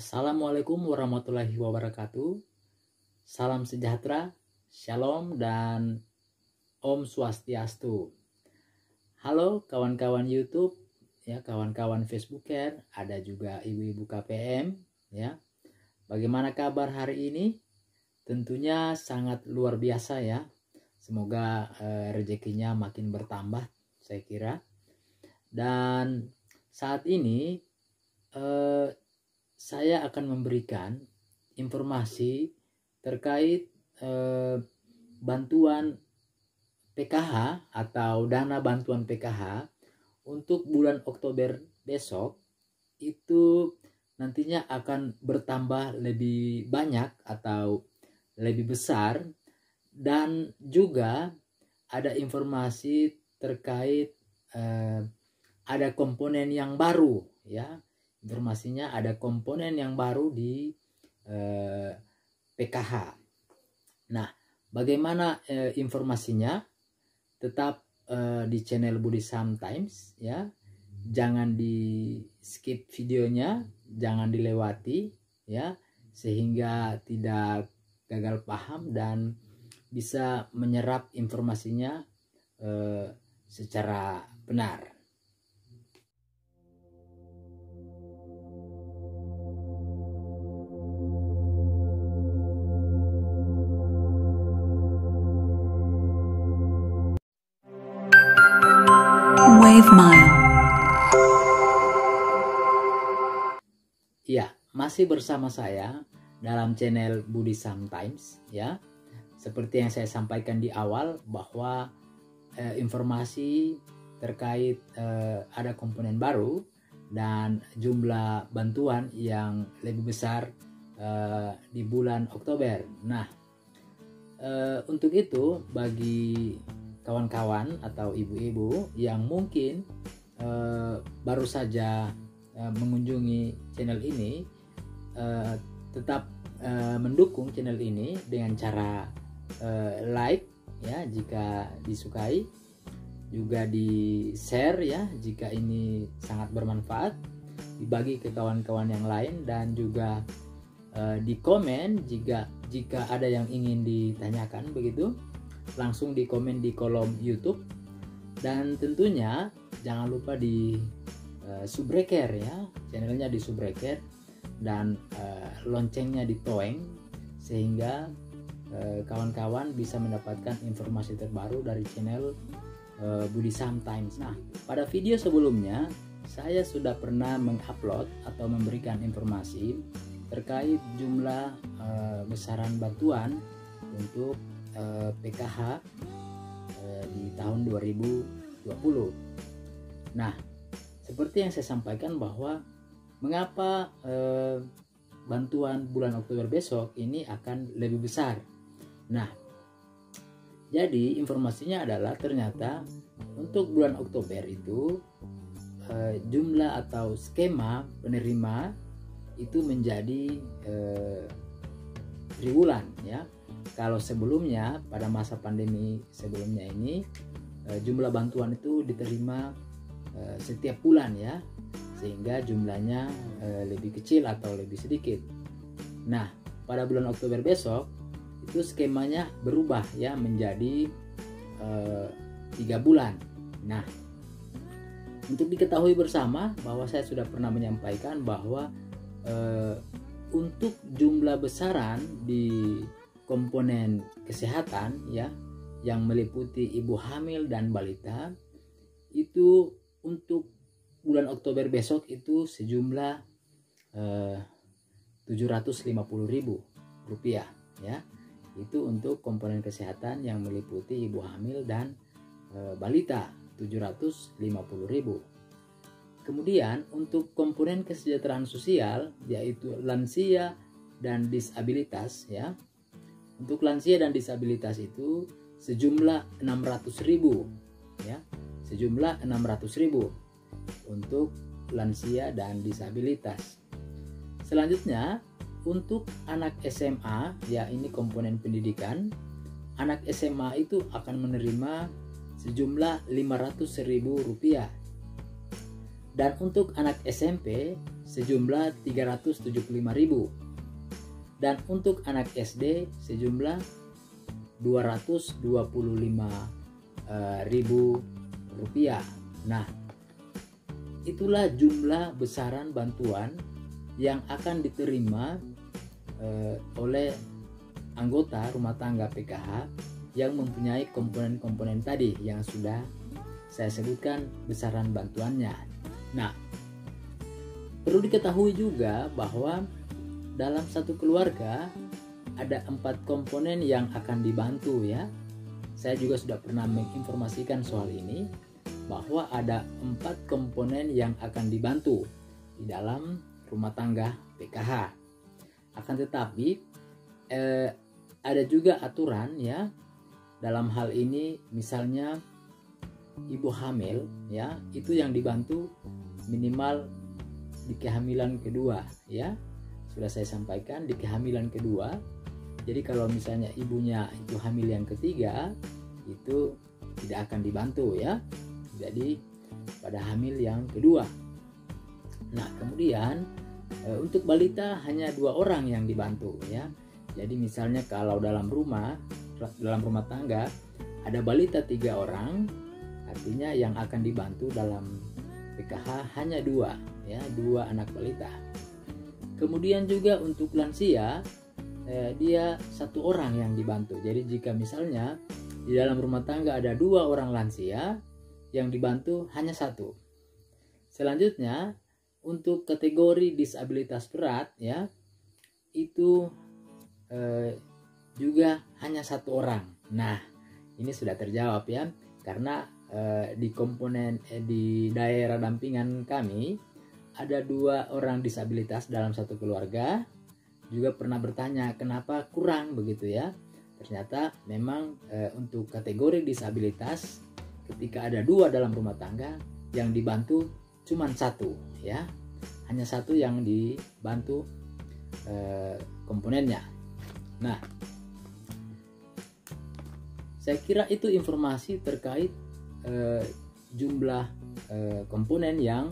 Assalamualaikum warahmatullahi wabarakatuh. Salam sejahtera, shalom, dan Om Swastiastu. Halo kawan-kawan YouTube, ya kawan-kawan Facebooker, ada juga ibu-ibu KPM, ya. Bagaimana kabar hari ini? Tentunya sangat luar biasa ya. Semoga eh, rezekinya makin bertambah, saya kira. Dan saat ini eh, saya akan memberikan informasi terkait eh, bantuan PKH atau dana bantuan PKH untuk bulan Oktober besok. Itu nantinya akan bertambah lebih banyak atau lebih besar. Dan juga ada informasi terkait eh, ada komponen yang baru ya informasinya ada komponen yang baru di eh, PKH. Nah, bagaimana eh, informasinya? Tetap eh, di channel Budi Sometimes ya. Jangan di skip videonya, jangan dilewati ya sehingga tidak gagal paham dan bisa menyerap informasinya eh, secara benar. Wave Mile. Iya, masih bersama saya dalam channel Budi Sometimes ya. Seperti yang saya sampaikan di awal bahwa eh, informasi terkait eh, ada komponen baru dan jumlah bantuan yang lebih besar eh, di bulan Oktober. Nah, eh, untuk itu bagi kawan-kawan atau ibu-ibu yang mungkin eh, baru saja eh, mengunjungi channel ini eh, tetap mendukung channel ini dengan cara like ya jika disukai. Juga di share ya jika ini sangat bermanfaat dibagi ke kawan-kawan yang lain. Dan juga di komen jika jika ada yang ingin ditanyakan begitu langsung di komen di kolom YouTube dan tentunya jangan lupa di uh, Subbreaker ya channelnya di Subbreaker dan uh, loncengnya di Toeng sehingga uh, kawan-kawan bisa mendapatkan informasi terbaru dari channel uh, Budi Sometimes. Nah pada video sebelumnya saya sudah pernah mengupload atau memberikan informasi terkait jumlah uh, besaran bantuan untuk eh, PKH eh, di tahun 2020. Nah, seperti yang saya sampaikan bahwa mengapa eh, bantuan bulan Oktober besok ini akan lebih besar. Nah, jadi informasinya adalah ternyata untuk bulan Oktober itu eh, jumlah atau skema penerima itu menjadi eh, triwulan ya kalau sebelumnya pada masa pandemi sebelumnya ini eh, jumlah bantuan itu diterima eh, setiap bulan ya sehingga jumlahnya eh, lebih kecil atau lebih sedikit. Nah pada bulan Oktober besok itu skemanya berubah ya menjadi tiga bulan. Nah untuk diketahui bersama bahwa saya sudah pernah menyampaikan bahwa untuk jumlah besaran di komponen kesehatan ya yang meliputi ibu hamil dan balita itu untuk bulan Oktober besok itu sejumlah eh, 750.000 rupiah ya. Itu untuk komponen kesehatan yang meliputi ibu hamil dan e, balita 750.000 kemudian untuk komponen kesejahteraan sosial yaitu lansia dan disabilitas ya untuk lansia dan disabilitas itu sejumlah 600 ribu ya. Sejumlah 600 ribu untuk lansia dan disabilitas. Selanjutnya untuk anak SMA ya ini komponen pendidikan anak SMA itu akan menerima sejumlah 500 ribu rupiah. Dan untuk anak SMP sejumlah 375.000. Dan untuk anak SD sejumlah 225.000 rupiah. Nah, itulah jumlah besaran bantuan yang akan diterima eh, oleh anggota rumah tangga PKH yang mempunyai komponen-komponen tadi yang sudah saya sebutkan besaran bantuannya. Nah, perlu diketahui juga bahwa dalam satu keluarga ada empat komponen yang akan dibantu ya. Saya juga sudah pernah menginformasikan soal ini bahwa ada empat komponen yang akan dibantu di dalam rumah tangga PKH. Akan tetapi eh, ada juga aturan ya dalam hal ini misalnya ibu hamil ya itu yang dibantu minimal di kehamilan kedua ya sudah saya sampaikan di kehamilan kedua jadi kalau misalnya ibunya itu hamil yang ketiga itu tidak akan dibantu ya jadi pada hamil yang kedua. Nah kemudian e, untuk balita hanya dua orang yang dibantu ya. Jadi misalnya kalau dalam rumah dalam rumah tangga ada balita tiga orang, artinya yang akan dibantu dalam PKH hanya dua ya dua anak balita. Kemudian juga untuk lansia eh, dia satu orang yang dibantu. Jadi jika misalnya di dalam rumah tangga ada dua orang lansia, yang dibantu hanya satu. Selanjutnya, untuk kategori disabilitas berat ya, itu eh, juga hanya satu orang. Nah, ini sudah terjawab ya, karena eh, di komponen eh, di daerah dampingan kami ada dua orang disabilitas dalam satu keluarga. Juga pernah bertanya kenapa kurang begitu ya. Ternyata memang eh, untuk kategori disabilitas ketika ada dua dalam rumah tangga yang dibantu cuma satu ya hanya satu yang dibantu eh, komponennya nah saya kira itu informasi terkait eh, jumlah eh, komponen yang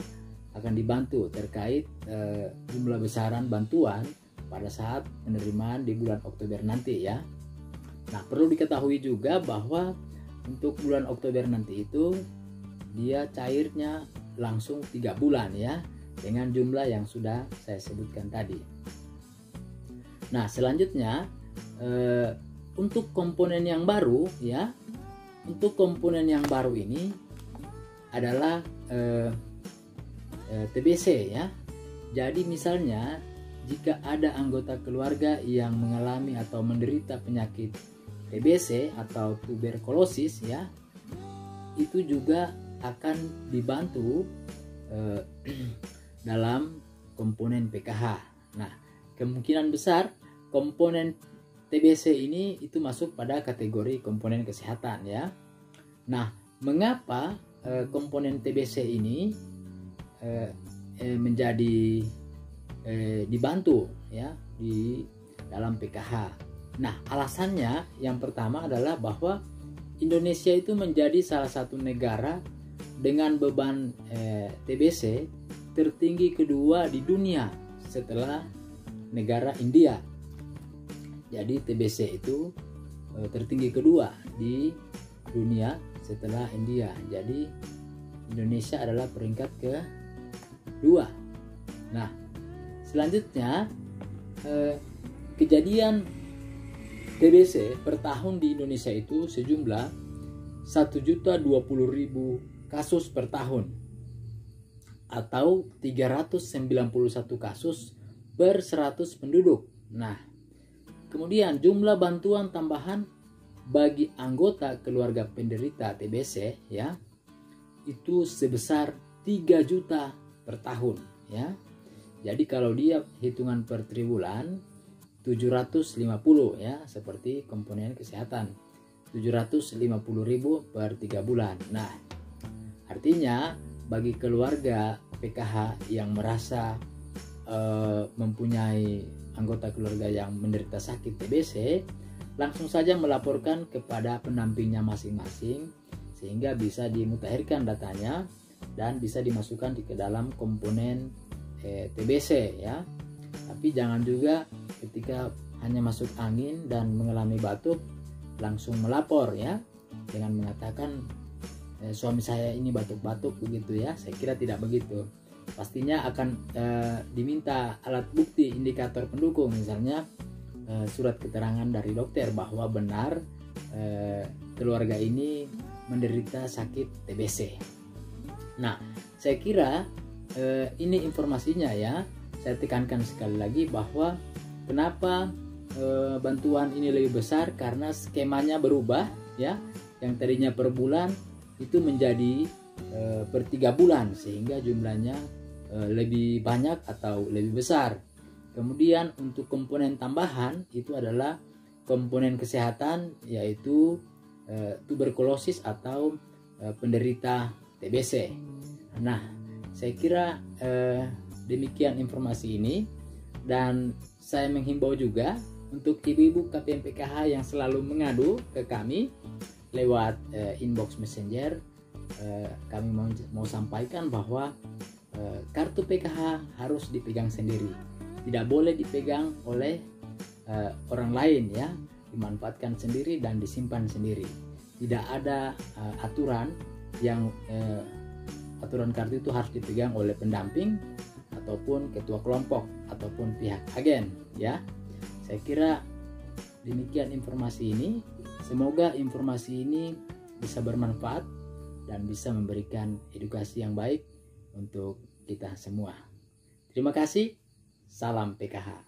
akan dibantu terkait eh, jumlah besaran bantuan pada saat penerimaan di bulan Oktober nanti ya. Nah, perlu diketahui juga bahwa untuk bulan Oktober nanti itu dia cairnya langsung tiga bulan ya dengan jumlah yang sudah saya sebutkan tadi. Nah selanjutnya eh, untuk komponen yang baru ya untuk komponen yang baru ini adalah eh, TBC ya. Jadi misalnya jika ada anggota keluarga yang mengalami atau menderita penyakit TBC atau tuberkulosis ya itu juga akan dibantu eh, dalam komponen PKH. Nah, kemungkinan besar komponen TBC ini itu masuk pada kategori komponen kesehatan ya. Nah, mengapa eh, komponen TBC ini eh, eh, menjadi eh, dibantu ya di dalam PKH? Nah, alasannya yang pertama adalah bahwa Indonesia itu menjadi salah satu negara dengan beban eh, TBC tertinggi kedua di dunia setelah negara India. Jadi TBC itu eh, tertinggi kedua di dunia setelah India. Jadi Indonesia adalah peringkat kedua. Nah, selanjutnya eh, kejadian TBC per tahun di Indonesia itu sejumlah 1.020.000 kasus per tahun atau 391 kasus per 100 penduduk. Nah, kemudian jumlah bantuan tambahan bagi anggota keluarga penderita TBC ya itu sebesar 3 juta per tahun ya. Jadi kalau dia hitungan per triwulan 750 ya seperti komponen kesehatan. 750.000 per 3 bulan. Nah artinya bagi keluarga PKH yang merasa uh, mempunyai anggota keluarga yang menderita sakit TBC langsung saja melaporkan kepada pendampingnya masing-masing sehingga bisa dimutakhirkan datanya dan bisa dimasukkan di ke dalam komponen eh, TBC ya. Tapi jangan juga ketika hanya masuk angin dan mengalami batuk langsung melapor ya. Dengan mengatakan eh, suami saya ini batuk-batuk begitu ya. Saya kira tidak begitu. Pastinya akan eh, diminta alat bukti indikator pendukung misalnya eh, surat keterangan dari dokter bahwa benar eh, keluarga ini menderita sakit TBC nah saya kira eh, ini informasinya ya. Saya tekankan sekali lagi bahwa kenapa e, bantuan ini lebih besar? Karena skemanya berubah ya. Yang tadinya per bulan itu menjadi e, per tiga bulan sehingga jumlahnya e, lebih banyak atau lebih besar. Kemudian untuk komponen tambahan itu adalah komponen kesehatan yaitu e, tuberkulosis atau e, penderita TBC nah saya kira e, demikian informasi ini dan saya menghimbau juga untuk ibu-ibu KPM PKH yang selalu mengadu ke kami lewat uh, inbox messenger. Uh, kami mau, mau sampaikan bahwa uh, kartu PKH harus dipegang sendiri. Tidak boleh dipegang oleh uh, orang lain ya. Dimanfaatkan sendiri dan disimpan sendiri. Tidak ada uh, aturan yang uh, aturan kartu itu harus dipegang oleh pendamping ataupun ketua kelompok ataupun pihak agen ya. Saya kira demikian informasi ini. Semoga informasi ini bisa bermanfaat dan bisa memberikan edukasi yang baik untuk kita semua. Terima kasih. Salam PKH.